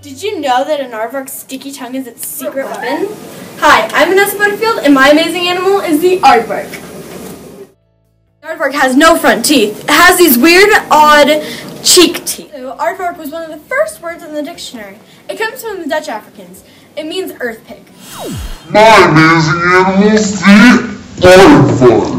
Did you know that an aardvark's sticky tongue is its secret weapon? Hi, I'm Vanessa Butterfield, and my amazing animal is the aardvark. The aardvark has no front teeth. It has these weird, odd cheek teeth. So, aardvark was one of the first words in the dictionary. It comes from the Dutch Afrikaans. It means earth pig. My amazing animal is the aardvark.